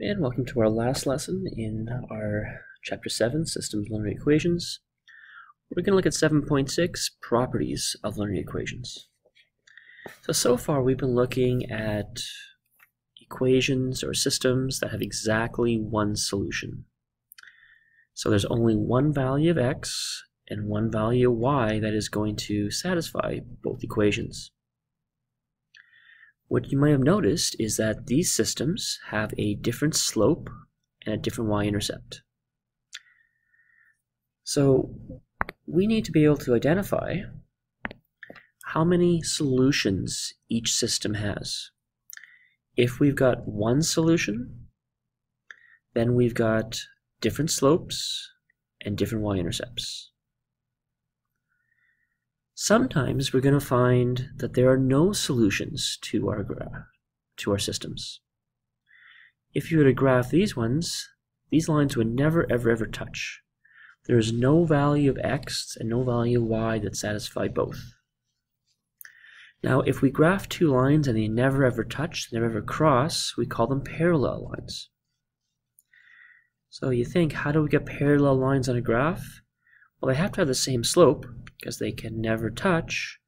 And welcome to our last lesson in our Chapter 7, Systems Linear Equations. We're going to look at 7.6, Properties of Linear Equations. So, so far we've been looking at equations or systems that have exactly one solution. So there's only one value of x and one value of y that is going to satisfy both equations. What you might have noticed is that these systems have a different slope and a different y-intercept. So we need to be able to identify how many solutions each system has. If we've got one solution, then we've got different slopes and different y-intercepts. Sometimes we're going to find that there are no solutions to our graph, to our systems. If you were to graph these ones, these lines would never ever ever touch. There is no value of x and no value of y that satisfy both. Now, if we graph two lines and they never ever touch, never ever cross, we call them parallel lines. So you think, how do we get parallel lines on a graph? Well, they have to have the same slope because they can never touch,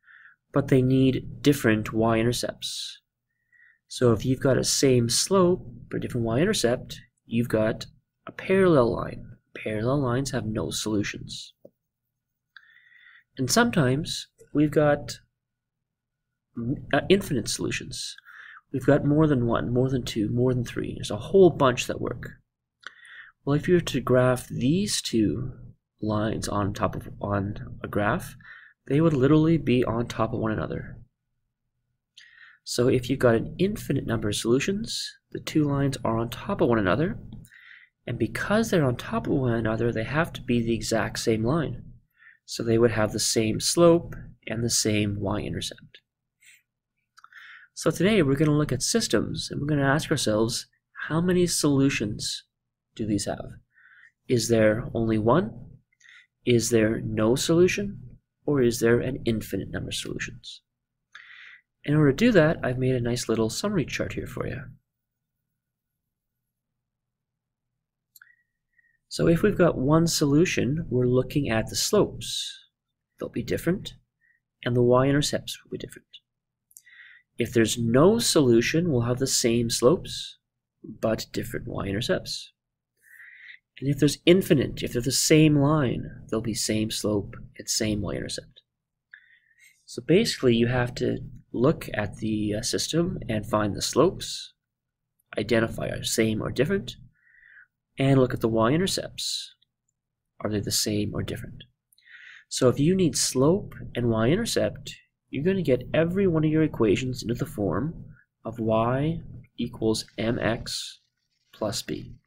but they need different y-intercepts. So if you've got a same slope but a different y-intercept, you've got a parallel line. Parallel lines have no solutions. And sometimes we've got uh, infinite solutions. We've got more than one, more than two, more than three. There's a whole bunch that work. Well, if you were to graph these two lines on top of on a graph, they would literally be on top of one another. So if you've got an infinite number of solutions, the two lines are on top of one another, and because they're on top of one another, they have to be the exact same line. So they would have the same slope and the same y-intercept. So today we're going to look at systems, and we're going to ask ourselves, how many solutions do these have? Is there only one? Is there no solution? Or is there an infinite number of solutions? In order to do that, I've made a nice little summary chart here for you. So if we've got one solution, we're looking at the slopes. They'll be different, and the y-intercepts will be different. If there's no solution, we'll have the same slopes, but different y-intercepts. And if there's infinite, if they're the same line, they'll be same slope and same y-intercept. So basically, you have to look at the uh, system and find the slopes, identify are same or different, and look at the y-intercepts. Are they the same or different? So if you need slope and y-intercept, you're going to get every one of your equations into the form of y equals mx plus b.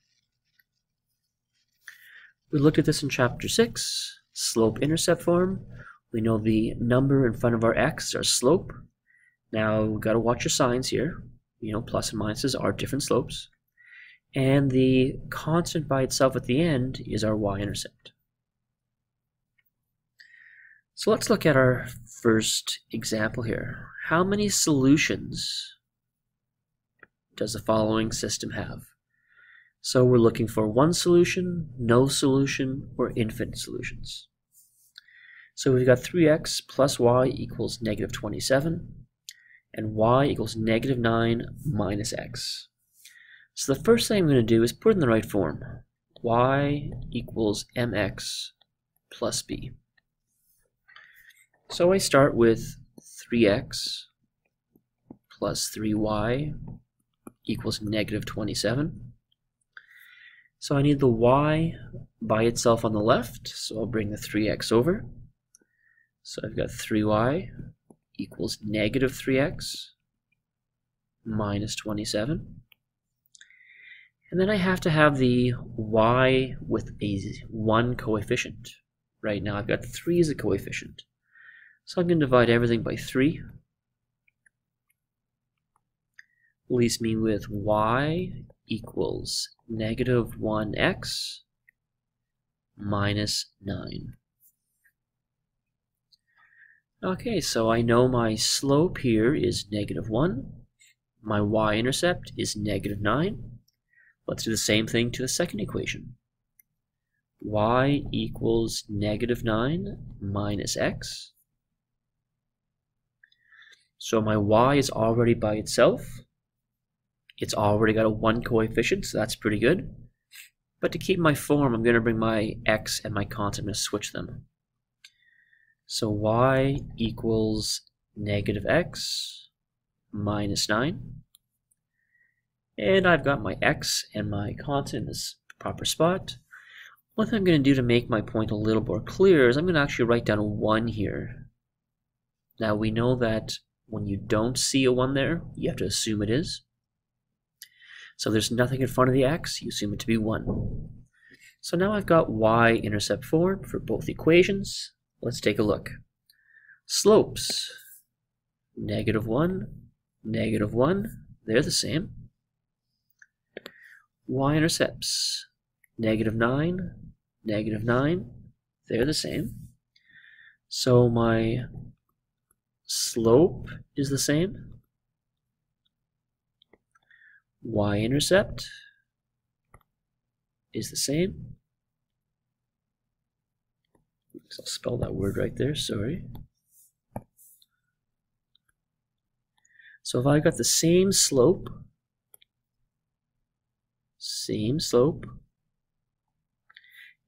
We looked at this in chapter 6, slope-intercept form. We know the number in front of our x, our slope. Now, we've got to watch your signs here. You know, plus and minuses are different slopes. And the constant by itself at the end is our y-intercept. So let's look at our first example here. How many solutions does the following system have? So we're looking for one solution, no solution, or infinite solutions. So we've got 3x plus y equals negative 27, and y equals negative 9 minus x. So the first thing I'm going to do is put it in the right form. y equals mx plus b. So I start with 3x plus 3y equals negative 27. So I need the y by itself on the left, so I'll bring the 3x over. So I've got 3y equals negative 3x minus 27. And then I have to have the y with a 1 coefficient. Right now I've got 3 as a coefficient. So I'm going to divide everything by 3. Leaves me with y equals negative 1x minus 9. Okay, so I know my slope here is negative 1. My y-intercept is negative 9. Let's do the same thing to the second equation. y equals negative 9 minus x. So my y is already by itself. It's already got a 1 coefficient, so that's pretty good. But to keep my form, I'm going to bring my x and my constant, and switch them. So y equals negative x minus 9. And I've got my x and my constant in this proper spot. What I'm going to do to make my point a little more clear is I'm going to actually write down a 1 here. Now we know that when you don't see a 1 there, you have to assume it is. So there's nothing in front of the x, you assume it to be 1. So now I've got y-intercept form for both equations. Let's take a look. Slopes, negative 1, negative 1, they're the same. Y-intercepts, negative 9, negative 9, they're the same. So my slope is the same. Y-intercept is the same. I'll spell that word right there, sorry. So if I got the same slope, same slope,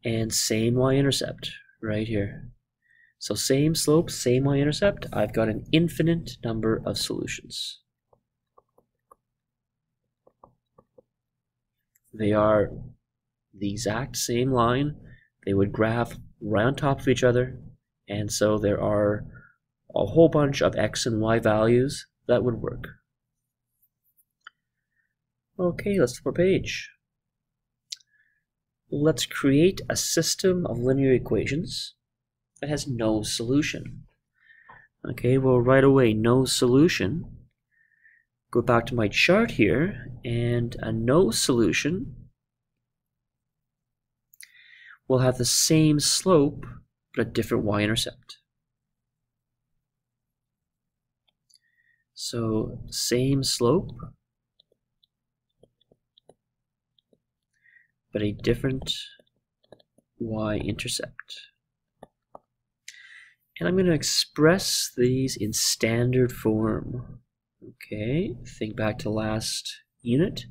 and same y-intercept right here. So same slope, same y-intercept, I've got an infinite number of solutions. They are the exact same line. They would graph right on top of each other. And so there are a whole bunch of x and y values that would work. Okay, let's flip our page. Let's create a system of linear equations that has no solution. Okay, well right away, no solution. Go back to my chart here, and a no solution will have the same slope, but a different y-intercept. So same slope, but a different y-intercept. And I'm going to express these in standard form. Okay, think back to last unit.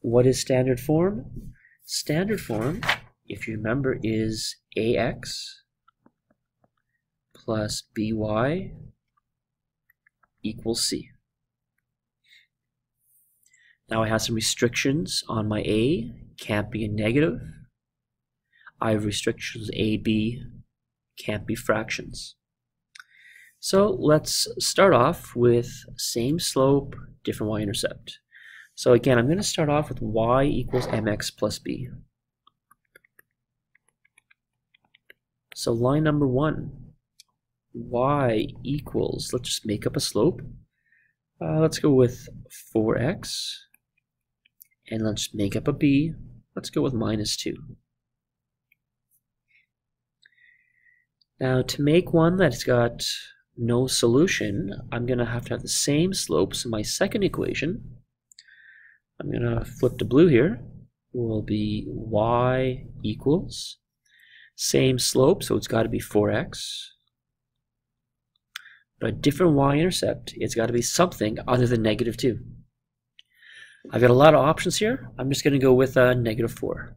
What is standard form? Standard form, if you remember, is ax plus by equals c. Now I have some restrictions on my a, can't be a negative. I have restrictions a, b, can't be fractions. So let's start off with same slope, different y-intercept. So again, I'm going to start off with y equals mx plus b. So line number one, y equals, let's just make up a slope. Uh, let's go with 4x. And let's make up a b. Let's go with minus 2. Now to make one that's got no solution, I'm going to have to have the same slope. So my second equation, I'm going to flip to blue here, will be y equals same slope, so it's got to be 4x. But a different y-intercept, it's got to be something other than negative 2. I've got a lot of options here. I'm just going to go with uh, negative 4.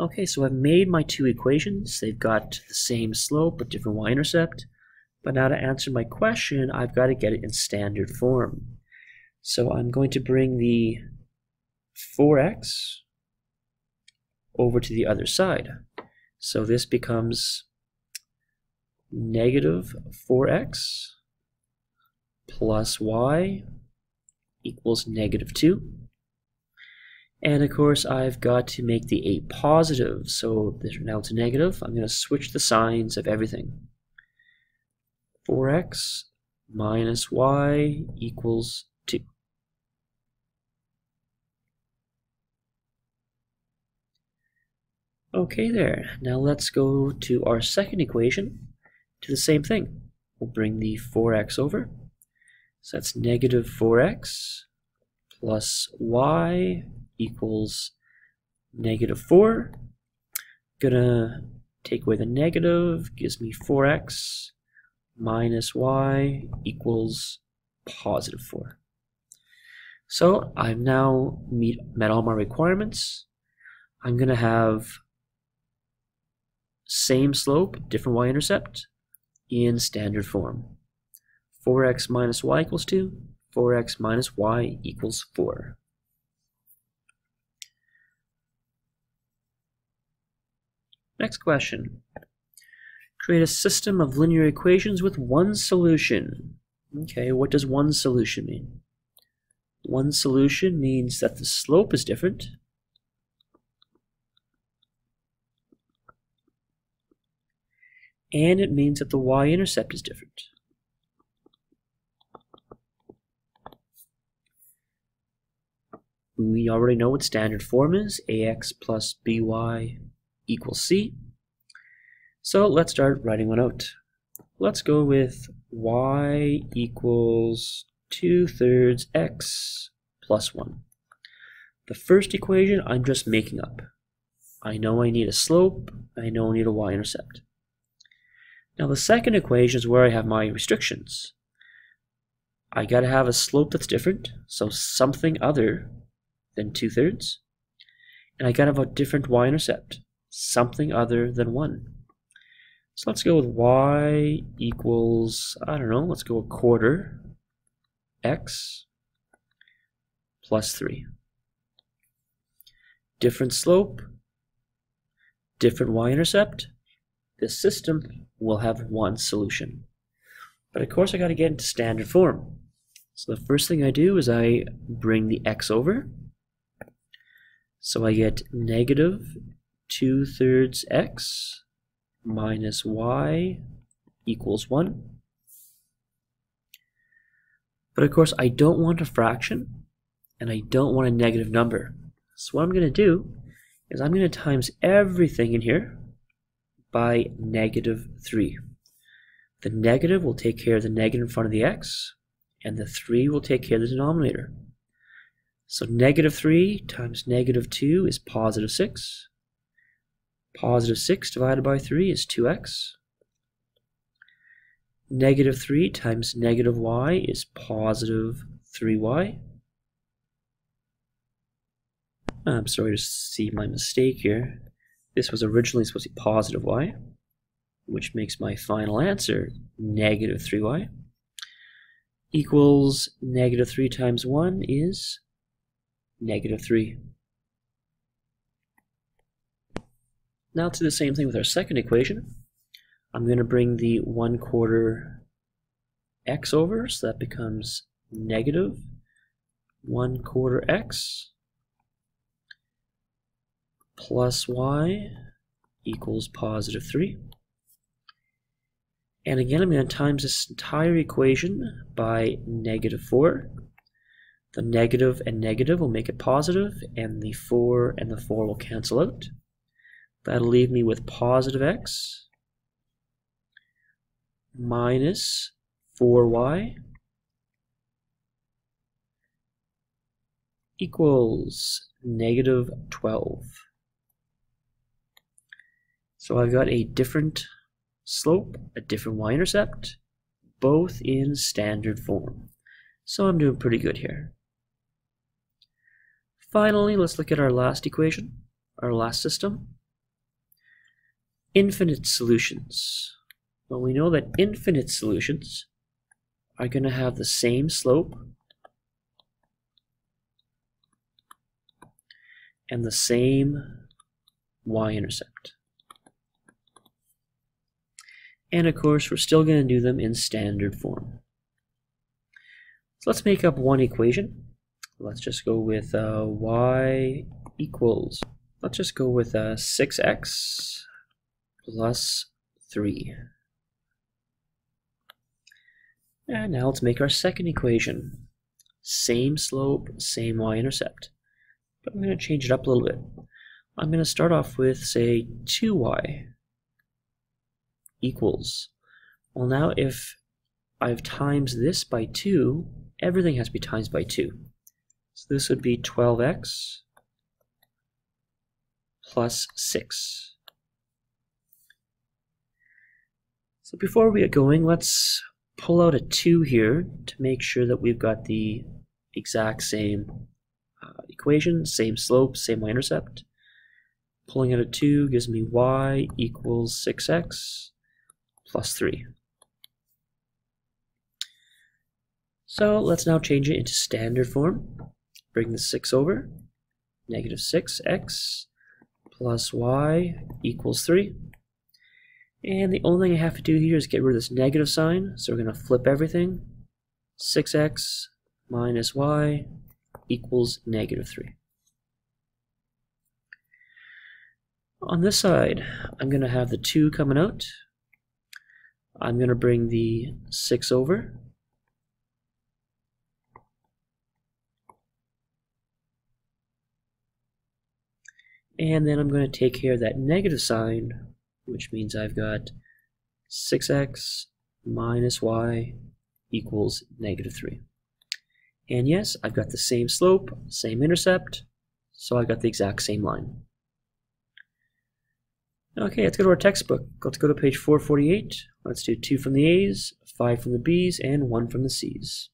Okay, so I've made my two equations. They've got the same slope but different y-intercept. But now to answer my question, I've got to get it in standard form. So I'm going to bring the 4x over to the other side. So this becomes negative 4x plus y equals negative 2. And of course, I've got to make the 8 positive, so now a negative. I'm going to switch the signs of everything. 4x minus y equals 2. Okay there, now let's go to our second equation, to the same thing. We'll bring the 4x over. So that's negative 4x plus y equals negative 4. Gonna take away the negative, gives me 4x minus y equals positive 4. So I've now meet, met all my requirements. I'm going to have same slope, different y-intercept in standard form. 4x minus y equals 2, 4x minus y equals 4. Next question. Create a system of linear equations with one solution. Okay, what does one solution mean? One solution means that the slope is different. And it means that the y-intercept is different. We already know what standard form is, ax plus by equals c. So let's start writing one out. Let's go with y equals 2 thirds x plus 1. The first equation I'm just making up. I know I need a slope, I know I need a y-intercept. Now the second equation is where I have my restrictions. I gotta have a slope that's different, so something other than 2 thirds. And I gotta have a different y-intercept, something other than 1. So let's go with y equals, I don't know, let's go a quarter x plus 3. Different slope, different y-intercept. This system will have one solution. But of course I got to get into standard form. So the first thing I do is I bring the x over. So I get negative 2 thirds x minus y equals 1. But of course, I don't want a fraction, and I don't want a negative number. So what I'm going to do is I'm going to times everything in here by negative 3. The negative will take care of the negative in front of the x, and the 3 will take care of the denominator. So negative 3 times negative 2 is positive 6. Positive 6 divided by 3 is 2x. Negative 3 times negative y is positive 3y. I'm sorry to see my mistake here. This was originally supposed to be positive y, which makes my final answer negative 3y, equals negative 3 times 1 is negative 3. Now to the same thing with our second equation. I'm going to bring the 1 quarter x over, so that becomes negative 1 quarter x plus y equals positive 3. And again, I'm going to times this entire equation by negative 4. The negative and negative will make it positive, and the 4 and the 4 will cancel out. That'll leave me with positive x minus 4y equals negative 12. So I've got a different slope, a different y-intercept, both in standard form. So I'm doing pretty good here. Finally, let's look at our last equation, our last system infinite solutions. Well, we know that infinite solutions are going to have the same slope and the same y-intercept. And of course, we're still going to do them in standard form. So let's make up one equation. Let's just go with uh, y equals, let's just go with uh, 6x plus 3. And now let's make our second equation. Same slope, same y-intercept. But I'm going to change it up a little bit. I'm going to start off with, say, 2y equals. Well, now if I've times this by 2, everything has to be times by 2. So this would be 12x plus 6. So before we get going, let's pull out a 2 here to make sure that we've got the exact same uh, equation, same slope, same y-intercept. Pulling out a 2 gives me y equals 6x plus 3. So let's now change it into standard form. Bring the 6 over. Negative 6x plus y equals 3. And the only thing I have to do here is get rid of this negative sign. So we're going to flip everything. 6x minus y equals negative 3. On this side, I'm going to have the 2 coming out. I'm going to bring the 6 over. And then I'm going to take care of that negative sign, which means I've got 6x minus y equals negative 3. And yes, I've got the same slope, same intercept, so I've got the exact same line. Okay, let's go to our textbook. Let's go to page 448. Let's do 2 from the A's, 5 from the B's, and 1 from the C's.